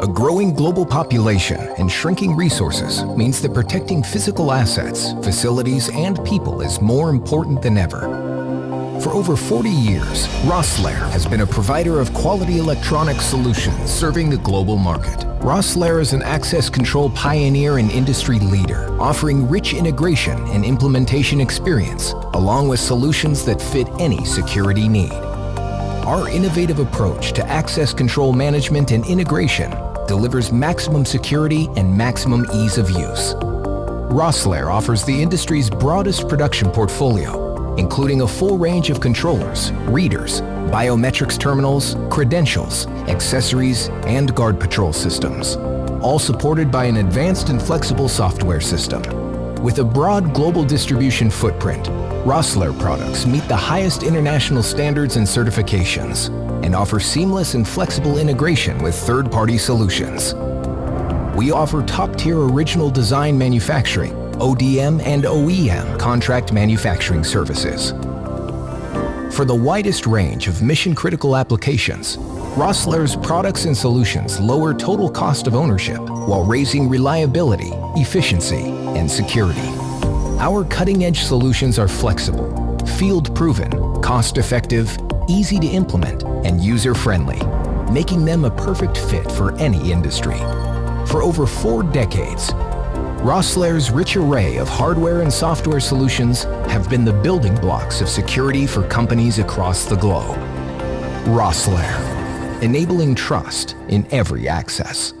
A growing global population and shrinking resources means that protecting physical assets, facilities, and people is more important than ever. For over 40 years, Rosslare has been a provider of quality electronic solutions serving the global market. Rosslare is an access control pioneer and industry leader, offering rich integration and implementation experience, along with solutions that fit any security need. Our innovative approach to access control management and integration delivers maximum security and maximum ease of use. Rosslare offers the industry's broadest production portfolio, including a full range of controllers, readers, biometrics terminals, credentials, accessories, and guard patrol systems, all supported by an advanced and flexible software system. With a broad global distribution footprint, Rosslare products meet the highest international standards and certifications and offer seamless and flexible integration with third-party solutions. We offer top-tier original design manufacturing, ODM and OEM contract manufacturing services. For the widest range of mission-critical applications, Rosslare's products and solutions lower total cost of ownership while raising reliability, efficiency, and security. Our cutting-edge solutions are flexible, field-proven, cost-effective, easy to implement, and user-friendly, making them a perfect fit for any industry. For over four decades, Rosslare's rich array of hardware and software solutions have been the building blocks of security for companies across the globe. Rosslare, enabling trust in every access.